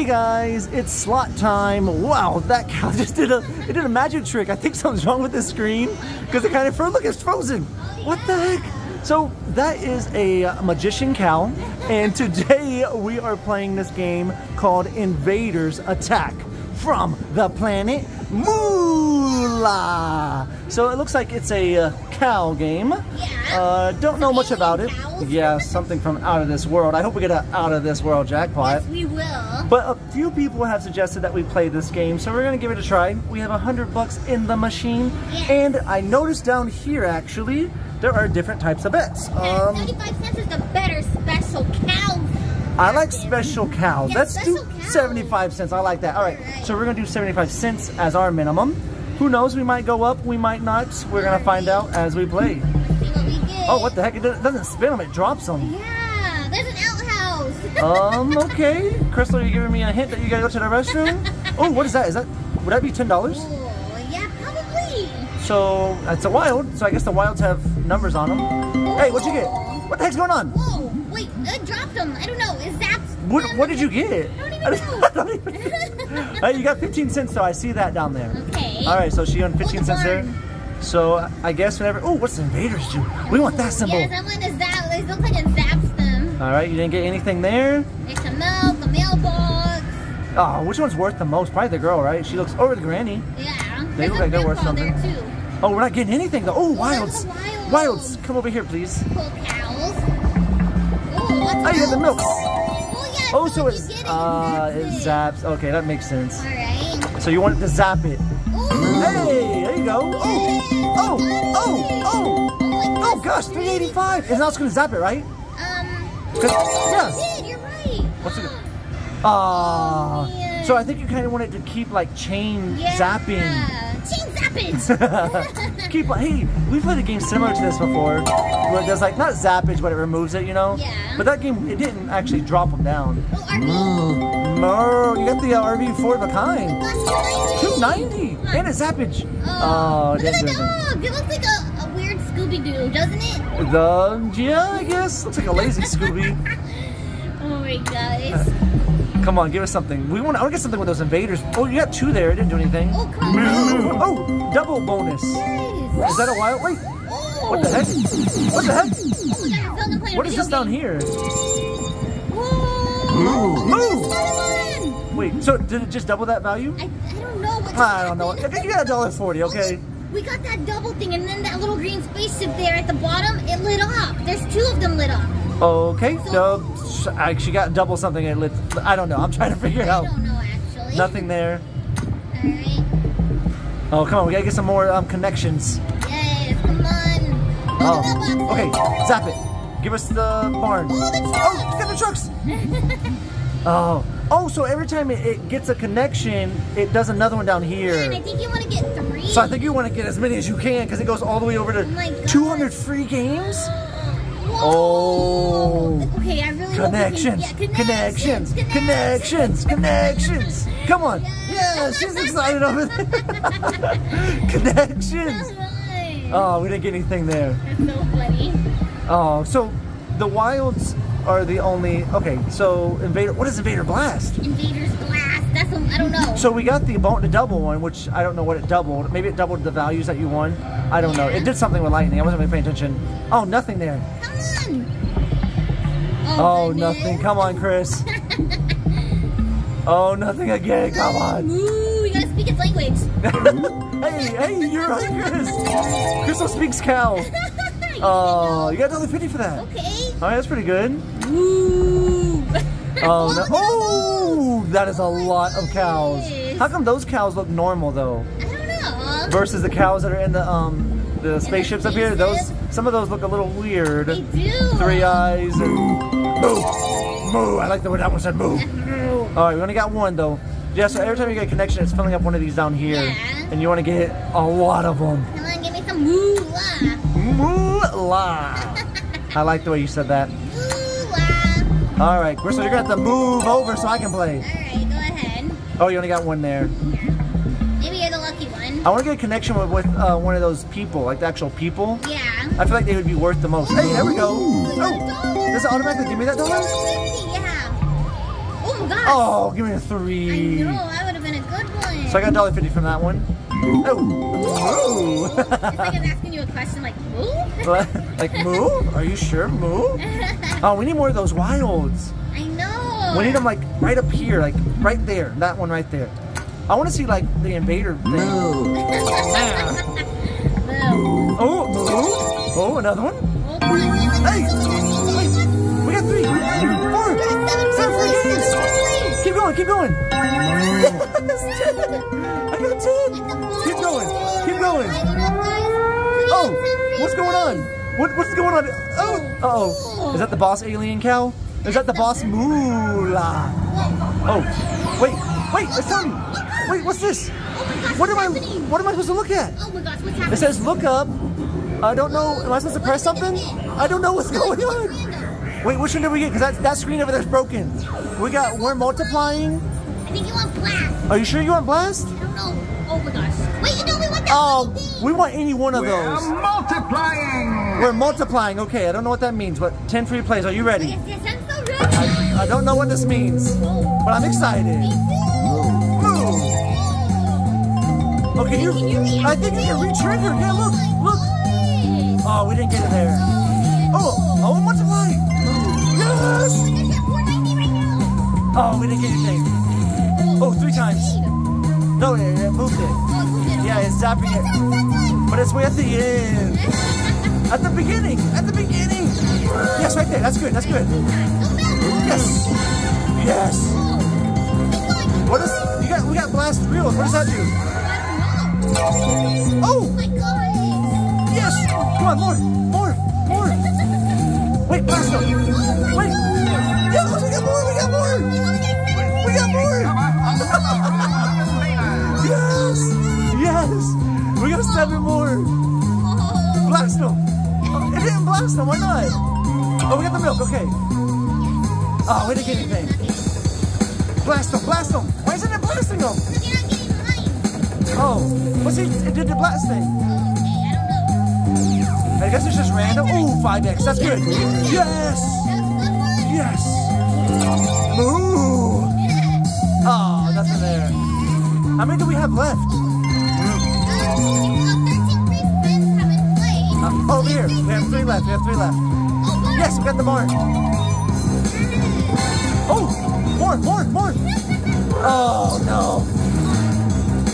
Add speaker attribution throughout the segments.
Speaker 1: Hey guys, it's slot time. Wow, that cow just did a it did a magic trick. I think something's wrong with the screen because it kind of look it's frozen. What the heck? So that is a uh, magician cow, and today we are playing this game called Invaders Attack from the planet Moolah. So it looks like it's a uh, cow game.
Speaker 2: Yeah.
Speaker 1: Uh, don't know much about it.
Speaker 2: cows.
Speaker 1: Yeah, something from out of this world. I hope we get an out of this world jackpot.
Speaker 2: Yes, we will.
Speaker 1: But a few people have suggested that we play this game, so we're gonna give it a try. We have a hundred bucks in the machine, and I noticed down here actually there are different types of bets. Um,
Speaker 2: 75 cents is the better special cow.
Speaker 1: I like special cows.
Speaker 2: Yeah,
Speaker 1: Let's do
Speaker 2: special cows.
Speaker 1: 75 cents. I like that. All right,
Speaker 2: Alright.
Speaker 1: so we're gonna do 75 cents as our minimum. Who knows? We might go up. We might not. We're gonna find out as we play.
Speaker 2: What.
Speaker 1: Oh, what the heck? It doesn't spin them. It drops them.
Speaker 2: Yeah, there's an outhouse.
Speaker 1: Um. Okay. Crystal, are you giving me a hint that you gotta go to the restroom? Oh, what is that? Is that would that be ten dollars?
Speaker 2: oh, yeah, probably.
Speaker 1: So it's a wild. So I guess the wilds have numbers on them. Hey, what'd you get? What the heck's going on?
Speaker 2: Whoa, wait, it dropped them. I don't know. Is that?
Speaker 1: What, what did you get?
Speaker 2: I don't even know.
Speaker 1: Hey, you got 15 cents though. I see that down there.
Speaker 2: Okay.
Speaker 1: All right, so she earned 15
Speaker 2: Hold
Speaker 1: cents there. So I guess whenever. Oh, what's the invaders do? We want that symbol.
Speaker 2: Yes, I want to zap. It looks like it zaps them.
Speaker 1: All right, you didn't get anything there.
Speaker 2: There's some milk, a mailbox.
Speaker 1: Oh, which one's worth the most? Probably the girl, right? She looks over the granny.
Speaker 2: Yeah.
Speaker 1: They
Speaker 2: There's
Speaker 1: look like they're worth something.
Speaker 2: too.
Speaker 1: Oh, we're not getting anything though. Oh, wilds.
Speaker 2: wilds.
Speaker 1: Wilds, come over here, please.
Speaker 2: Cool cows. Oh, what's
Speaker 1: Oh, you got the milk.
Speaker 2: Oh.
Speaker 1: Oh, so it's
Speaker 2: it.
Speaker 1: uh, it zaps. Okay, that makes sense.
Speaker 2: All right.
Speaker 1: So you want it to zap it.
Speaker 2: Ooh.
Speaker 1: Hey, there you go. Oh, oh, oh, oh. Oh gosh, 385. It's not gonna zap it, right?
Speaker 2: Um,
Speaker 1: yeah.
Speaker 2: Did. You're right.
Speaker 1: What's it? Ah.
Speaker 2: man.
Speaker 1: so I think you kind of wanted to keep like chain
Speaker 2: Yeah.
Speaker 1: zapping.
Speaker 2: Chain zapping.
Speaker 1: keep hey, we played a game similar to this before, where it does like not zappage, but it removes it, you know.
Speaker 2: Yeah.
Speaker 1: But that game it didn't actually drop them down.
Speaker 2: oh, RV.
Speaker 1: No, you got the uh, RV four of a kind.
Speaker 2: Plus
Speaker 1: 290 and a zappage.
Speaker 2: Oh, look at the dog. It looks like a, a weird Scooby Doo, doesn't it?
Speaker 1: The yeah, I guess looks like a lazy Scooby.
Speaker 2: Oh my gosh.
Speaker 1: Come on, give us something. We want. I want to get something with those invaders. Oh, you got two there. It didn't do anything.
Speaker 2: Oh, come on.
Speaker 1: Oh, double bonus.
Speaker 2: Nice.
Speaker 1: Is that a wild? Wait,
Speaker 2: Oh.
Speaker 1: what the heck? What the heck?
Speaker 2: Oh God, Zelda playing a
Speaker 1: What is this down here?
Speaker 2: Whoa.
Speaker 1: Move. Move. Wait, so did it just double that value?
Speaker 2: I, I don't know what
Speaker 1: I don't know.
Speaker 2: happened.
Speaker 1: Okay, you got a dollar forty. Okay.
Speaker 2: We got that double thing, and then that little green spaceship there at the bottom, it lit up. There's two of them lit up.
Speaker 1: Okay. No, I actually got double something. It lit. I don't know. I'm trying to figure it
Speaker 2: I
Speaker 1: out.
Speaker 2: know.
Speaker 1: Nothing there. Oh, come on. We gotta get some more um, connections.
Speaker 2: Yes, come on.
Speaker 1: Oh, okay. Zap it. Give us the barn.
Speaker 2: Oh, the.
Speaker 1: Oh, get the trucks. oh, oh. So every time it, it gets a connection, it does another one down
Speaker 2: And I
Speaker 1: here.
Speaker 2: think you want to get three.
Speaker 1: So I think you want to get as many as you can because it goes all the way over to
Speaker 2: Oh
Speaker 1: 200 free games. Oh.
Speaker 2: Okay, I really hope
Speaker 1: Connections,
Speaker 2: can, yeah,
Speaker 1: connections, connections, connections. Come on. Yeah, she's excited over there. connections. Oh, we didn't get anything there.
Speaker 2: That's so funny.
Speaker 1: Oh, so the wilds are the only. Okay, so Invader. What is Invader Blast?
Speaker 2: Invaders Blast. That's a, I don't know.
Speaker 1: So we got the the double one, which I don't know what it doubled. Maybe it doubled the values that you won. I don't know. It did something with lightning. I wasn't really paying attention. Oh, nothing there.
Speaker 2: Come on.
Speaker 1: Oh, oh
Speaker 2: goodness.
Speaker 1: nothing. Come on, Chris. Oh, nothing again. Come on.
Speaker 2: Ooh, you gotta speak its language.
Speaker 1: hey, hey, you're right, Chris. Crystal speaks cow. Oh, you got another 50 for that.
Speaker 2: Okay.
Speaker 1: right, that's pretty good.
Speaker 2: Ooh.
Speaker 1: Oh, no. Oh, that is a lot of cows. How come those cows look normal though,
Speaker 2: I don't know.
Speaker 1: versus the cows that are in the um the spaceships up here? Those some of those look a little weird.
Speaker 2: They do.
Speaker 1: Three eyes and moo, moo. I like the way that one said moo. All right, we only got one though. Yeah, so every time you get a connection, it's filling up one of these down here,
Speaker 2: Yeah.
Speaker 1: and you want to get a lot of them.
Speaker 2: Come on, give me some moolah.
Speaker 1: Moolah. I like the way you said that.
Speaker 2: Moolah.
Speaker 1: All right, Crystal, you're gonna have to move over so I can play.
Speaker 2: Alright, go ahead.
Speaker 1: Oh, you only got one there.
Speaker 2: Maybe you're the lucky one.
Speaker 1: I want to get a connection with, with uh, one of those people, like the actual people.
Speaker 2: Yeah.
Speaker 1: I feel like they would be worth the most. Hey, there we go.
Speaker 2: Ooh,
Speaker 1: Oh, does it automatically give me that dollar?
Speaker 2: Yeah. Oh my gosh.
Speaker 1: Oh, give me a three.
Speaker 2: I know, that would have been a good one.
Speaker 1: So I got a dollar fifty from that one. Oh,
Speaker 2: it's like I'm asking you a question like, who?
Speaker 1: What? like moo? Are you sure moo? Oh, we need more of those wilds.
Speaker 2: I know.
Speaker 1: We need them like right up here, like right there. That one right there. I want to see like the invader thing.
Speaker 2: Boo.
Speaker 1: Oh, moo. Oh, another one.
Speaker 2: Oh,
Speaker 1: Hey. We got three, four, seven free games. Keep going, keep going. I got ten. What's going on? What, what's going on? Oh, uh oh. Is that the boss alien cow? Is that the boss moolah? Oh, wait, wait, it's me. Wait, what's this? What am I, what am I supposed to look at?
Speaker 2: Oh my gosh, what's happening?
Speaker 1: It says look up. I don't know. Am I supposed to press something? I don't know what's going on. Wait, which one did we get? Because that, that screen over there's broken. We got, we're multiplying.
Speaker 2: I think you want blast.
Speaker 1: Are you sure you want blast?
Speaker 2: I don't know. Oh my gosh. Wait, you know we want that
Speaker 1: Oh. We want any one of
Speaker 3: We're
Speaker 1: those.
Speaker 3: multiplying!
Speaker 1: We're multiplying. Okay, I don't know what that means, but 10 free plays. Are you ready?
Speaker 2: Yes, yes, I'm so ready.
Speaker 1: I, I don't know what this means,
Speaker 2: Oh,
Speaker 1: but I'm excited.
Speaker 2: me too.
Speaker 1: Move. Okay, you. I think you can re-trigger. Yeah, look, look. Oh, we didn't get it there. Oh, oh, multiply. Yes.
Speaker 2: There's that 490 right now.
Speaker 1: Oh, we didn't get anything. Oh, three times. No, it, it moved it. Yeah, it's zapping it. But it's way at the end. At the beginning. At the beginning. Yes, right there. That's good. That's good. Yes. Yes. What is? You got? We got blast reels. What does that do?
Speaker 2: Oh my gosh.
Speaker 1: yes. Come on, more, more, more. Wait, blast them. Wait. Seven more. Blast them. Oh, it didn't blast them. Why not? Oh, we got the milk. Okay. Oh, we didn't get anything. Blast them. Blast them. Why isn't it blasting them?
Speaker 2: You're not getting mine.
Speaker 1: Oh, what's it? It did the blast thing.
Speaker 2: I don't know.
Speaker 1: I guess it's just random. Ooh, 5x. That's good. Yes.
Speaker 2: That's a good one.
Speaker 1: Yes. Ooh. Oh, nothing there. How many do we have left? Over here. We have three left. We have three left. Yes, we got the barn. Oh, more, more, more. Oh, no.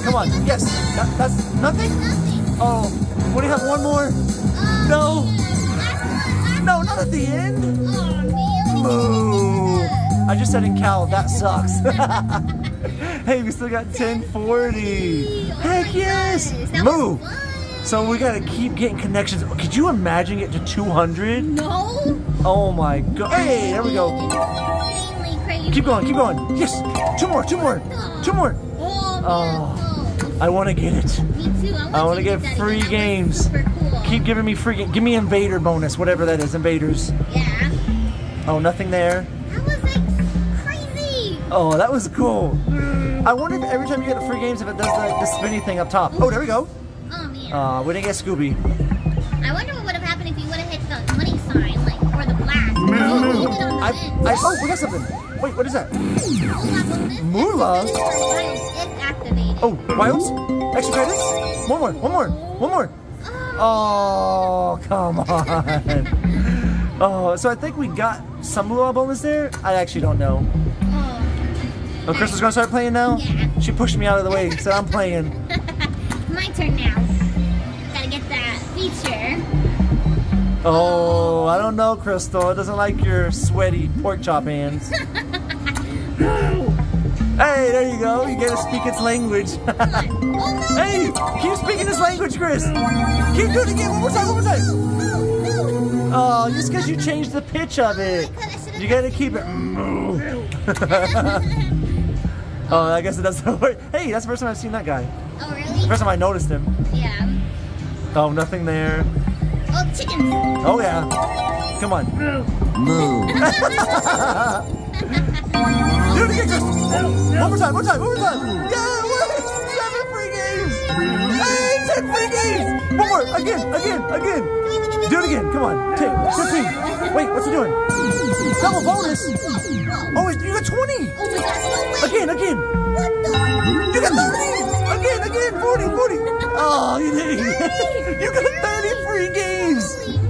Speaker 1: Come on. Yes. That, that's nothing? Oh, what do you have? One more? No. No, not at the end. Moo. I just said in Cal, that sucks. hey, we still got 1040. Heck yes. Move. So we gotta keep getting connections. Could you imagine it to 200?
Speaker 2: No.
Speaker 1: Oh my god. Hey, there we go. Keep going, keep going. Yes. Two more, two more, two more.
Speaker 2: Oh, oh
Speaker 1: I want to get it.
Speaker 2: me too. I, want
Speaker 1: I want to
Speaker 2: you
Speaker 1: get free. Games. Keep giving me free. Give me invader bonus, whatever that is. Invaders.
Speaker 2: Yeah.
Speaker 1: Oh, nothing there.
Speaker 2: That was like crazy.
Speaker 1: Oh, that was cool. I wonder if every time you get the free games, if it does the, the spinny thing up top. Oh, there we go.
Speaker 2: Oh.
Speaker 1: Uh, we didn't get Scooby.
Speaker 2: I wonder what would have happened if you would have hit the money sign, like, or the blast. You landed
Speaker 1: I. I, oh, we got something. Wait, what is that?
Speaker 2: Moolah
Speaker 1: Moolah?
Speaker 2: bonus. This is for wilds if activated.
Speaker 1: Oh, wilds? Extra credits? One more, one more, one more. Oh, come on. Oh, so I think we got some Moolah bonus there. I actually don't know.
Speaker 2: Oh.
Speaker 1: Oh, Crystal's gonna start playing now?
Speaker 2: Yeah.
Speaker 1: She pushed me out of the way, said I'm playing.
Speaker 2: My turn now.
Speaker 1: Oh, I don't know, Crystal. It doesn't like your sweaty pork chop hands. hey, there you go. You get to speak its language.
Speaker 2: Come on. No.
Speaker 1: hey, keep speaking this language, Chris. Keep doing it again. One more time, one more time.
Speaker 2: No, no.
Speaker 1: Oh, just because you changed the pitch of it. You gotta keep it. oh, I guess it doesn't work. Hey, that's the first time I've seen that guy.
Speaker 2: Oh really?
Speaker 1: First time I noticed him.
Speaker 2: Yeah.
Speaker 1: Oh, nothing there.
Speaker 2: Oh chickens.
Speaker 1: Oh, yeah. Come on.
Speaker 3: Moo.
Speaker 1: Do it again, Chris. One more time, one more time, one more time. Yeah, works. Seven free games. Hey, ten free games. One more. Again, again, again. Do it again. Come on. 10, 15. Wait, what's it doing? Double bonus. Oh, you got 20.
Speaker 2: Oh my gosh, no way.
Speaker 1: Again, again. You got 30. Again, again. 40, 40. Oh, you did. you got 30 free games.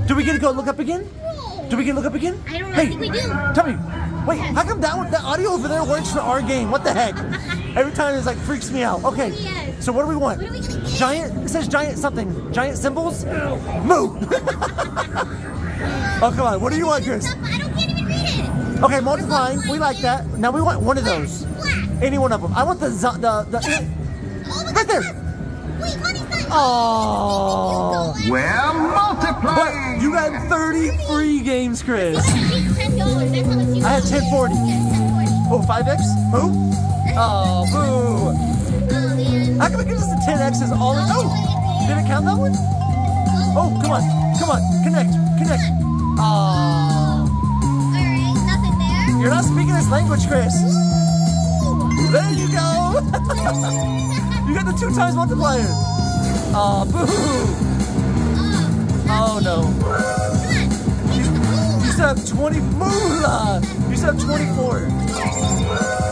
Speaker 1: Do we get to go look up again? Do we get to look up again?
Speaker 2: I don't know. I
Speaker 1: Hey,
Speaker 2: think we do.
Speaker 1: tell me. Wait, how come that, that audio over there works for our game? What the heck? Every time it's like freaks me out. Okay,
Speaker 2: Yes.
Speaker 1: so what do we want?
Speaker 2: What are we gonna get?
Speaker 1: Giant, it says giant something. Giant symbols? Move! oh, come on. What do you want, Chris?
Speaker 2: I don't can't even read it.
Speaker 1: Okay, multiplying. We like that. Now we want one of those.
Speaker 2: Black.
Speaker 1: Any one of them. I want the, the, the,
Speaker 2: Oh
Speaker 1: right there. Oh.
Speaker 3: We're multiplying.
Speaker 1: But you got 30 free games, Chris.
Speaker 2: Ten dollars. That's how much you
Speaker 1: I had
Speaker 2: got.
Speaker 1: 1040.
Speaker 2: Yeah, ten forty.
Speaker 1: Oh, 5x? Boo? Oh, boo. How come it gives us the 10x's all in? Oh, did it count that one? Oh, come on, come on, connect, connect. Oh,
Speaker 2: All right, nothing there.
Speaker 1: you're not speaking this language, Chris. There you go. you got the two times multiplier. Oh, boo. Oh no. You still have 20 moolah. You still have 24.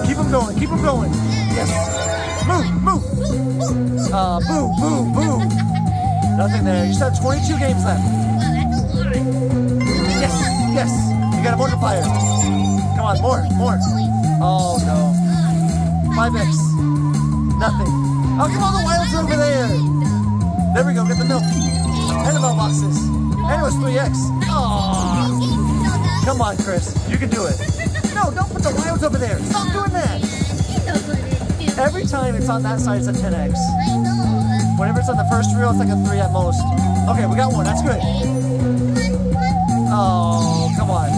Speaker 1: Keep them going, keep them going. Yes. Move, move. Uh, boo, boo, boo. Nothing there. You still have 22 games left. Yes, yes. You got a multiplier. Come on, more, more. Oh no. 5x. Nothing. Oh, come on, the wilds over there. There we go, get the milk. And the mailboxes. And it was 3x. Oh, come on, Chris. You can do it. No, don't put the wilds over there. Stop doing that. Every time it's on that side, it's a 10x. Whenever it's on the first reel, it's like a 3 at most. Okay, we got one. That's good. Oh, come on.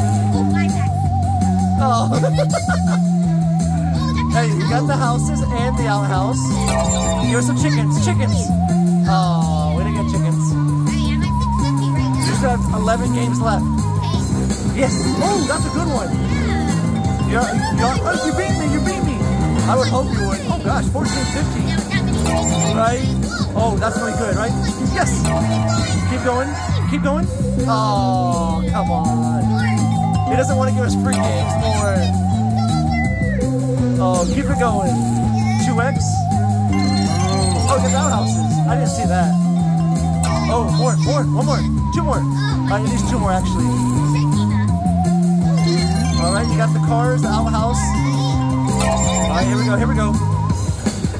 Speaker 1: Oh. hey, we got the houses and the outhouse. Us some chickens. Chickens. Oh, have 11 games left. Yes. Oh, that's a good one. You're, you're, oh, you beat me. You beat me. I would hope you would. Oh, gosh. 14, 15. Right? Oh, that's really good, right? Yes. Keep going. Keep going. Oh, come on. He doesn't want to give us free games more. Oh, keep it going. 2x. Oh, get outhouses. I didn't see that. Oh, more, more, one more. Two more. I need two more, actually. All right, you got the cars, the House. All right, here we go, here we go.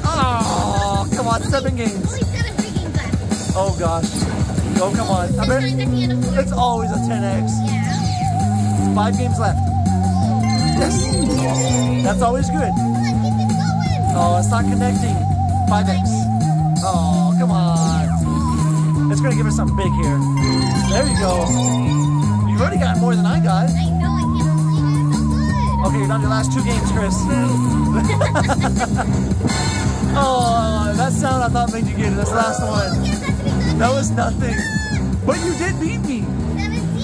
Speaker 1: Oh, come on, seven games. Oh, gosh. Oh, come on. I bet it's always a 10x. Five games left. Yes. That's always good. Oh, it's not connecting. 5x. Oh. It's to give us something big here. There you go. You've already got more than I got. Okay, you're down to your last two games, Chris. oh, that sound I thought made you get it. This last one. That was nothing. But you did beat me.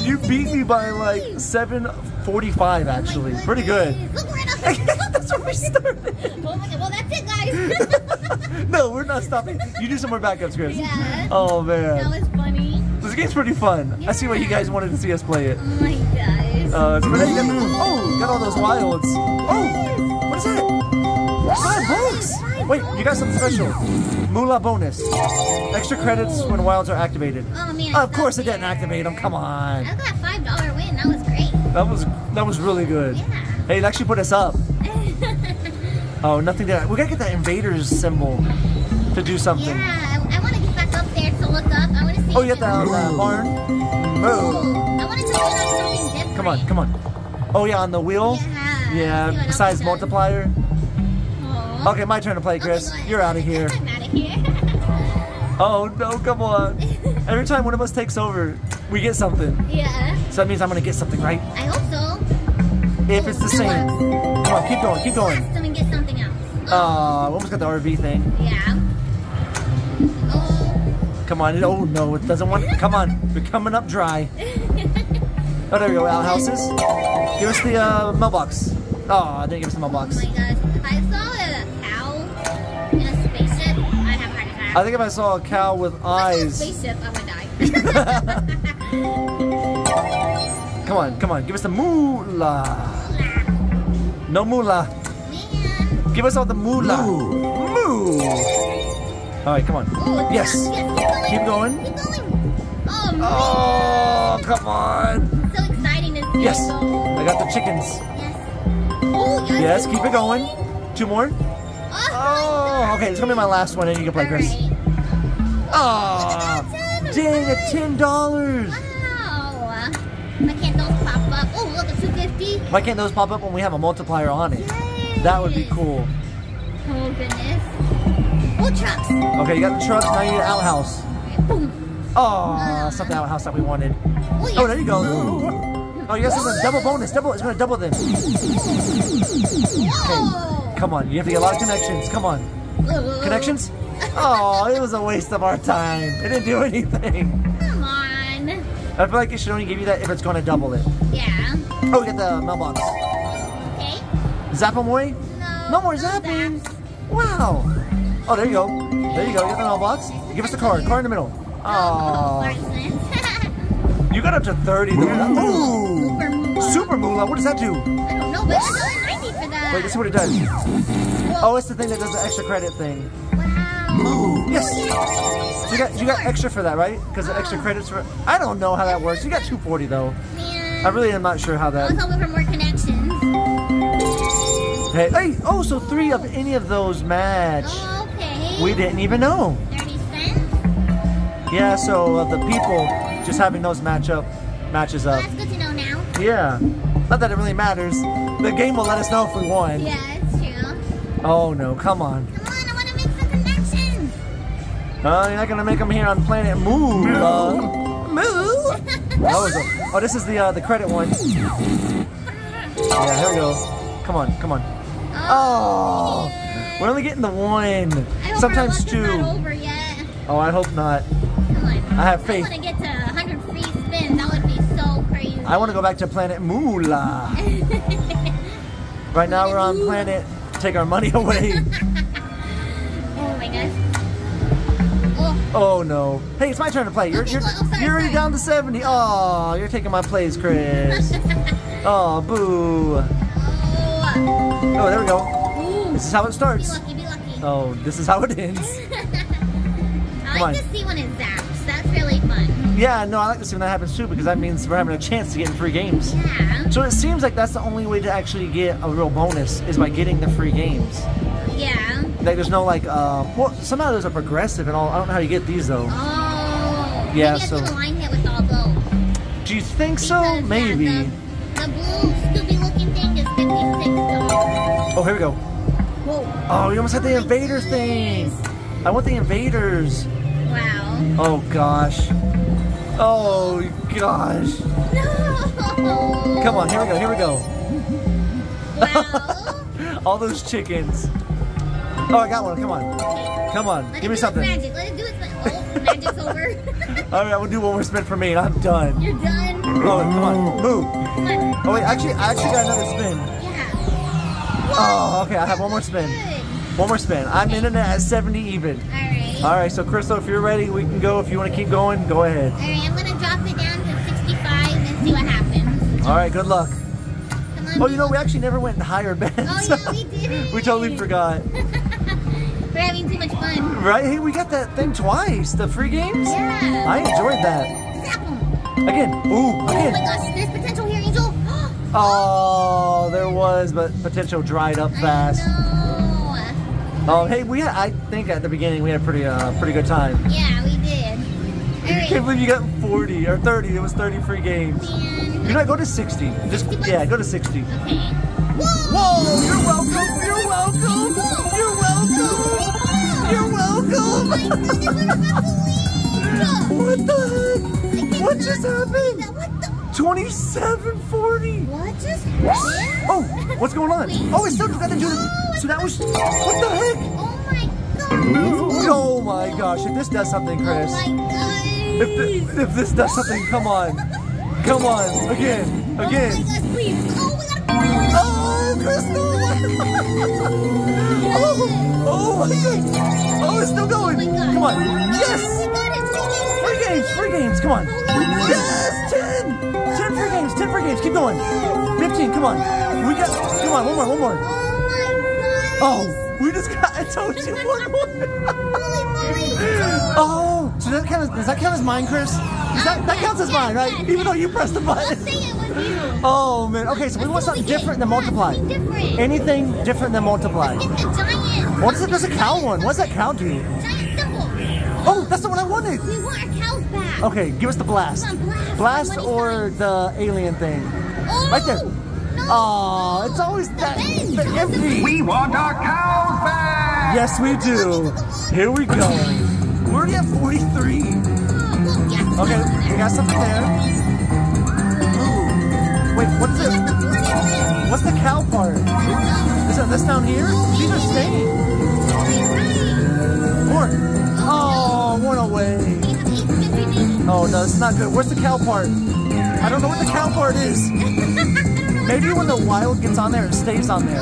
Speaker 1: You beat me by like 745 actually. Pretty good. that's where we started.
Speaker 2: Oh my god, well that's it guys.
Speaker 1: No, we're not stopping. You do some more backups, Chris.
Speaker 2: Yeah.
Speaker 1: Oh
Speaker 2: that
Speaker 1: man.
Speaker 2: was funny.
Speaker 1: This game's pretty fun. I see why you guys wanted to see us play it.
Speaker 2: Oh my gosh.
Speaker 1: Uh, it's pretty, you got, oh, got all those wilds. Oh, what is that? Five bucks. Wait, you got something special. Moolah bonus. Extra credits when wilds are activated.
Speaker 2: Oh man.
Speaker 1: Of course it didn't activate them. Come on.
Speaker 2: I got a five dollar win. That was great.
Speaker 1: That was that was really good.
Speaker 2: Yeah.
Speaker 1: Hey, it actually put us up. Oh, nothing there. We gotta get that invaders symbol to do something.
Speaker 2: yeah, I, I want to get back up there to look up. I want to see.
Speaker 1: Oh, you got the, uh, the barn? Oh.
Speaker 2: I want to just put on something different.
Speaker 1: Come on, come on. Oh yeah, on the wheel?
Speaker 2: Yeah.
Speaker 1: Yeah,
Speaker 2: See what
Speaker 1: besides
Speaker 2: else it does.
Speaker 1: multiplier.
Speaker 2: Aw.
Speaker 1: Okay, my turn to play, Chris.
Speaker 2: Okay,
Speaker 1: You're out of here.
Speaker 2: I'm out of here.
Speaker 1: Oh no, come on. Every time one of us takes over, we get something.
Speaker 2: yeah.
Speaker 1: So that means I'm gonna get something, right?
Speaker 2: I hope so.
Speaker 1: If it's the same. Come on, keep going, keep going. Uh, we almost got the RV thing.
Speaker 2: Yeah. Oh.
Speaker 1: Come on. Oh no, it doesn't want. Come on, we're coming up dry. Oh, there we go. Outhouses. Give us the uh, mailbox. Oh, I didn't give us the mailbox.
Speaker 2: Oh my gosh. If I saw a cow in a spaceship, I'd have a heart
Speaker 1: I think if I saw a cow with
Speaker 2: If I saw a
Speaker 1: eyes.
Speaker 2: spaceship, I would die.
Speaker 1: Come on, come on, give us the moolah. No moolah. Give us all the moolah. Moo. All right, come on. Yes. Keep going.
Speaker 2: Keep going. Oh.
Speaker 1: Oh, come on.
Speaker 2: So exciting to see
Speaker 1: Yes. I got the chickens.
Speaker 2: Yes. Oh, yes.
Speaker 1: Keep it going. Two more.
Speaker 2: Oh,
Speaker 1: Oh, okay, it's gonna be my last one, and you can play, Chris. Oh, dang it, ten dollars.
Speaker 2: Wow. Why can't those pop up? Oh, look at 250.
Speaker 1: Why can't those pop up when we have a multiplier on it?
Speaker 2: Yes.
Speaker 1: That would be cool.
Speaker 2: Oh, goodness. Oh, trucks.
Speaker 1: Okay, you got the trucks, now you need an outhouse.
Speaker 2: Boom.
Speaker 1: Oh, that's not the outhouse that we wanted.
Speaker 2: Oh, oh yes.
Speaker 1: Oh, there you go. Oh, yes, it's a double bonus. Double, it's gonna double them.
Speaker 2: Whoa.
Speaker 1: Come on, you have to get a lot of connections. Come on. Connections? Oh, it was a waste of our time. It didn't do anything.
Speaker 2: Come on.
Speaker 1: I feel like it should only give you that if it's gonna double it.
Speaker 2: Yeah.
Speaker 1: Oh, we got the mailbox.
Speaker 2: Okay.
Speaker 1: Zap them away?
Speaker 2: No.
Speaker 1: No more zapping. Wow. Oh, there you go. There you go. You got the mailbox. Give us the card. Card in the middle.
Speaker 2: Oh,
Speaker 1: Oh, you got up to 30 though. Ooh.
Speaker 2: Super moolah.
Speaker 1: Super moolah. What does that do?
Speaker 2: I don't know, but it's 90 for that.
Speaker 1: Wait, let's see what it does. Oh, it's the thing that does the extra credit thing.
Speaker 2: Wow.
Speaker 1: Yes. So you got you got extra for that, right? Because the extra oh. credits for. I don't know how that works. You got 240 though.
Speaker 2: Man.
Speaker 1: I really am not sure how
Speaker 2: I was
Speaker 1: that. Hey, hey. Oh, so three of any of those match.
Speaker 2: Oh, okay.
Speaker 1: We didn't even know.
Speaker 2: 30 cents?
Speaker 1: Yeah. So uh, the people just having those match up, matches
Speaker 2: Well,
Speaker 1: up.
Speaker 2: that's good to know now.
Speaker 1: Yeah. Not that it really matters. The game will let us know if we won.
Speaker 2: Yeah, it's true.
Speaker 1: Oh no, come on.
Speaker 2: Come on, I want to make some connections.
Speaker 1: Oh, you're not gonna make them here on Planet Moo. Uh, Moo. Oh, is it- oh, this is the uh, the credit one. Yeah, here we go. Come on, come on. Oh, we're only getting the one. Sometimes two.
Speaker 2: not over yet.
Speaker 1: Oh, I hope not.
Speaker 2: Come on.
Speaker 1: I have faith.
Speaker 2: I want to get to 100 free spins. That would be so crazy.
Speaker 1: I want to go back to Planet Moolah. Right now we're on Planet. Take our money away.
Speaker 2: oh my gosh. Oh,
Speaker 1: Oh no. Hey, it's my turn to play. You're you're,
Speaker 2: oh, sorry,
Speaker 1: you're already
Speaker 2: sorry.
Speaker 1: down to 70. Oh, you're taking my plays, Chris. oh, boo.
Speaker 2: Oh.
Speaker 1: There we go.
Speaker 2: Ooh.
Speaker 1: This is how it
Speaker 2: Be
Speaker 1: starts.
Speaker 2: lucky, be lucky.
Speaker 1: Oh, this is how it ends.
Speaker 2: I like to see when it zaps. That's really fun.
Speaker 1: Yeah, no, I like to see when that happens too because that means we're having a chance to get in free games.
Speaker 2: Yeah.
Speaker 1: So it seems like that's the only way to actually get a real bonus is by getting the free games.
Speaker 2: Yeah.
Speaker 1: Like there's no like, uh, well, somehow those are progressive and all. I don't know how you get these though.
Speaker 2: Oh.
Speaker 1: Yeah, so-
Speaker 2: do the line hit with all those.
Speaker 1: Do you think so?
Speaker 2: Because, yeah,
Speaker 1: Maybe. Oh, here we go.
Speaker 2: Whoa.
Speaker 1: Oh, you almost had the invader thing. I want the invaders.
Speaker 2: Wow.
Speaker 1: Oh gosh. Oh gosh.
Speaker 2: No.
Speaker 1: Come on, here we go. Here we go.
Speaker 2: Wow.
Speaker 1: All those chickens. Oh, I got one. Come on. Come on.
Speaker 2: Let
Speaker 1: Give me something.
Speaker 2: Magic. Let it do its magic. Oh, magic's over.
Speaker 1: All right, we'll do one more spin for me, and I'm done.
Speaker 2: You're done.
Speaker 1: Oh, come on, move.
Speaker 2: Come on.
Speaker 1: Oh wait, actually, I actually got another spin. Oh, okay, I have one more spin. One more spin. I'm in it at 70 even.
Speaker 2: All right.
Speaker 1: All right, so Crystal, if you're ready, we can go. If you want to keep going, go ahead.
Speaker 2: All right. I'm gonna drop it down to 65 and see what happens.
Speaker 1: All right, good luck.
Speaker 2: Come on.
Speaker 1: Oh, you know, we actually never went in higher bets.
Speaker 2: Oh yeah, we did
Speaker 1: we totally forgot.
Speaker 2: We're having too much fun.
Speaker 1: Right? Hey, we got that thing twice. The free games.
Speaker 2: Yeah.
Speaker 1: I enjoyed that. Again. Ooh, again.
Speaker 2: Oh my gosh, there's potential.
Speaker 1: Oh, there was, but potential dried up fast. Oh, hey, we had, I think at the beginning we had a pretty, uh, pretty good time.
Speaker 2: Yeah, we did.
Speaker 1: I
Speaker 2: right.
Speaker 1: can't believe you got 40 or 30. It was 30 free games.
Speaker 2: Man.
Speaker 1: You know, go to 60. Just
Speaker 2: 60
Speaker 1: yeah, go to 60.
Speaker 2: Okay. Whoa.
Speaker 1: Whoa! You're welcome. You're welcome. You're welcome. You're welcome.
Speaker 2: my goodness, we're about to leave.
Speaker 1: what the heck? What just happened?
Speaker 2: What the?
Speaker 1: 2740.
Speaker 2: What just oh, happened?
Speaker 1: Oh, what's going on?
Speaker 2: Wait.
Speaker 1: Oh, it's still got to do the. So that was. What the heck?
Speaker 2: Oh my gosh.
Speaker 1: Oh my gosh! If this does something, oh Chris.
Speaker 2: Oh my gosh.
Speaker 1: If, thi- if this does something, come on. Come on. Again.
Speaker 2: Oh my
Speaker 1: Again.
Speaker 2: gosh, please. Oh, we gotta.
Speaker 1: Oh, Crystal! oh, Oh my god! Oh, it's still going.
Speaker 2: Oh.
Speaker 1: Come on.
Speaker 2: We
Speaker 1: Yes!
Speaker 2: got it.
Speaker 1: Free games, free games, come on. Yes! 10! 10 free games, 10 free games, keep going. 15, come on. We got, come on, one more, one more.
Speaker 2: Oh
Speaker 1: Oh, we just got, I told you, one more. Oh, so that count as, does that count as mine, Chris? That, that counts as oh, mine, right? Even though you pressed the button.
Speaker 2: say it was you.
Speaker 1: Oh man, okay, so we want something different than multiply. Anything different than multiply.
Speaker 2: Get the giant.
Speaker 1: What is it? There's a cow one. What does that cow do? Oh, that's the one I wanted.
Speaker 2: We want our cows back.
Speaker 1: Okay, give us the blast.
Speaker 2: Come on, blast.
Speaker 1: Blast or
Speaker 2: signs.
Speaker 1: the alien thing.
Speaker 2: Oh,
Speaker 1: Right there.
Speaker 2: No.
Speaker 1: Oh, it's always
Speaker 2: The
Speaker 1: that
Speaker 2: bend.
Speaker 1: the empty.
Speaker 3: We want our cows back!
Speaker 1: Yes, we do. Here we go. We're already at 43.
Speaker 2: Oh, look, yes.
Speaker 1: Okay, we got something there. Ooh. Wait, what is
Speaker 2: We got
Speaker 1: it? What's the cow part? Is that this down here? These are staying. Oh no, it's not good. Where's the cow part? I don't know what the cow part is. Maybe when the wild gets on there, it stays on there.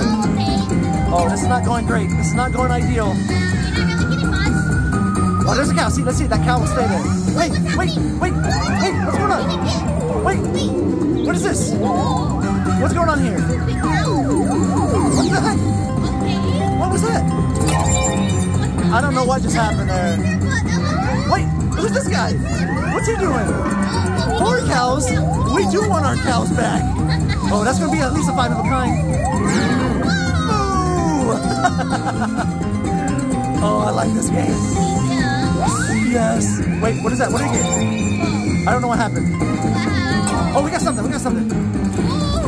Speaker 1: Oh, this is not going great. This is not going ideal. Oh, there's a cow. See, let's see. That cow will stay there. Wait, wait, wait, wait. What's going on? Wait, what is this? What's going on here? What the heck? What was that? I don't know what just happened there. Wait, who's this guy? What's he doing? Poor cows. We do want our cows back. Oh, that's gonna be at least a five of a kind. Oh, I like this game. Yes. Wait, what is that? What did I get? I don't know what happened. Oh, we got something. We got something.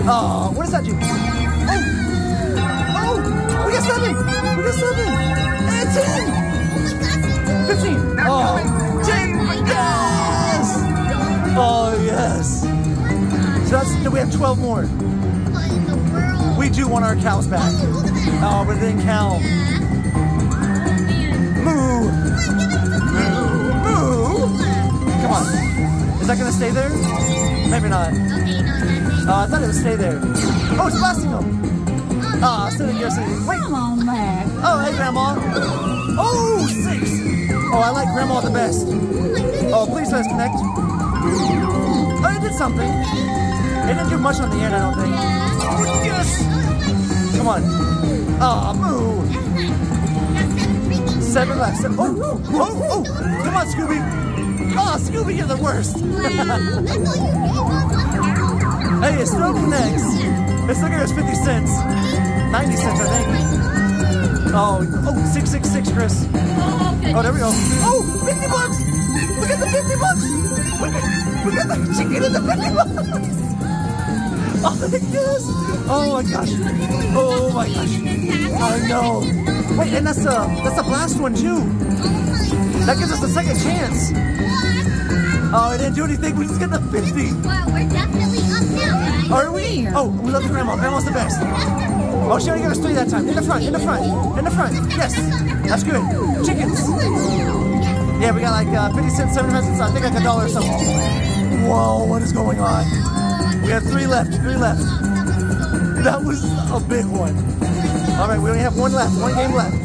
Speaker 1: Oh, what does that do? Oh, oh, we got seven. We got seven. And ten. Fifteen. Oh, ten. Yes. Oh, yes. So that's, we have 12 more. We do want our cows back. Oh, but it didn't count. Moo. Moo. Come on. Is that gonna stay there? Maybe not. Oh, I thought it would stay there. Oh, it's blasting them. Oh, instead of yours. Wait.
Speaker 4: Come on, man.
Speaker 1: Oh, hey, Grandma. Oh, six. Oh, I like Grandma the best. Oh, oh please let us connect. Oh, it did something. It didn't do much on the end, I don't think. Yes. Come on. Ah, oh, moo. Seven left. Seven. Oh, oh, oh. oh. Come on, Scooby. Oh, Scooby, you're the worst. Hey, it still connects. It still gives us 50 cents. 90 cents, I think. Oh, oh, 666, Chris. Oh, there we go. Oh, 50 bucks. Look at the 50 bucks. Look at, look the chicken and the 50 bucks. Oh, yes. Oh, my gosh. Oh, my gosh. I know. Wait, and that's the, that's the last one, too. That gives us a second chance. Oh, it didn't do anything. We just got the 50.
Speaker 2: Well, we're definitely up now, guys.
Speaker 1: Are we? Oh, we love Grandma. Grandma's the best. Oh, she only gave us three that time. In the front, in the front, in the front. Yes, that's good. Chickens. Yeah, we got like uh, 50 cents, 75 cents, I think like a dollar or something. Whoa, what is going on? We have three left, three left. That was a big one. All right, we only have one left, one game left.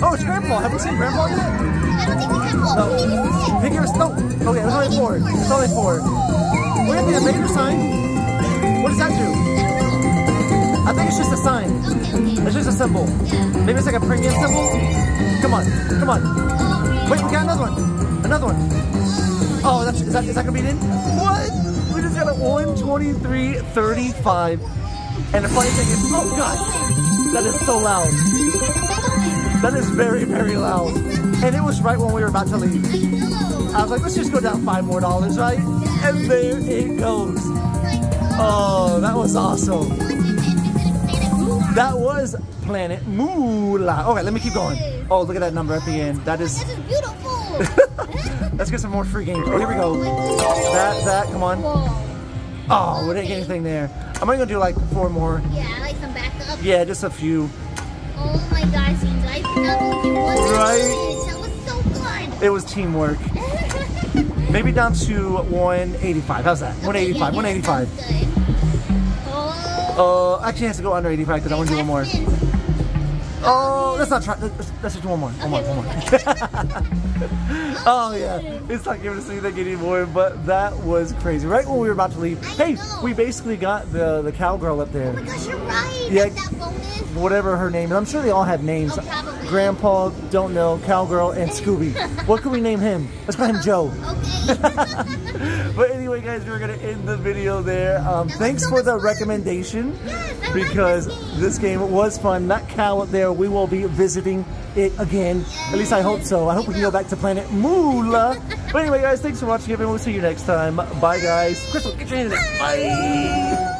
Speaker 1: Oh, it's Grandpa. Have we seen Grandpa yet?
Speaker 2: I don't think we have one.
Speaker 1: No. Pick yours. No. Okay, it's only four. It's only four. We have the invader sign. What does that do? I think it's just a sign.
Speaker 2: Okay, okay.
Speaker 1: It's just a symbol.
Speaker 2: Yeah.
Speaker 1: Maybe it's like a premium symbol. Come on, come on. Wait, we got another one. Another one. Oh, that's is that is that gonna be it in? What? We just got a 123, 35. And the funny thing is, oh god, that is so loud. That is very, very loud. And it was right when we were about to leave. I was like, let's just go down five more dollars, right? And there it goes. Oh, that was awesome. That was Planet Moolah. Okay, let me keep going. Oh, look at that number at the end. That is.
Speaker 2: This is beautiful.
Speaker 1: Let's get some more free games. Oh, here we go. That, that, come on. Oh, we didn't get anything there. I'm only gonna do like four more.
Speaker 2: Yeah, like some backup.
Speaker 1: Yeah, just a few.
Speaker 2: Oh my gosh, Angel, I cannot believe you won
Speaker 1: Right.
Speaker 2: That was so
Speaker 1: It was teamwork. Maybe down to 185. How's that? 185. 185.
Speaker 2: Oh.
Speaker 1: Uh, actually, it has to go under 85 because I want to do one more. Oh, let's not try. Let's, let's just one more. One more. One more. oh yeah, it's not giving us anything anymore. But that was crazy. Right when we were about to leave,
Speaker 2: I
Speaker 1: hey,
Speaker 2: know.
Speaker 1: we basically got the the cowgirl up there.
Speaker 2: Oh my gosh, you're right.
Speaker 1: Yeah.
Speaker 2: Like that bonus.
Speaker 1: whatever her name is. I'm sure they all have names.
Speaker 2: Oh.
Speaker 1: Grandpa, don't know, Cowgirl, and Scooby. what can we name him? Let's call him Joe.
Speaker 2: Okay.
Speaker 1: But anyway, guys, we're gonna end the video there. Um, thanks
Speaker 2: so
Speaker 1: for the
Speaker 2: fun.
Speaker 1: recommendation
Speaker 2: Yes, I like
Speaker 1: because
Speaker 2: this game.
Speaker 1: this game was fun. That cow up there, we will be visiting it again. At least I hope so. I hope we can go back to Planet Moolah. but anyway, guys, thanks for watching, and we'll see you next time. Bye, guys. Crystal, get your hand in there. Bye.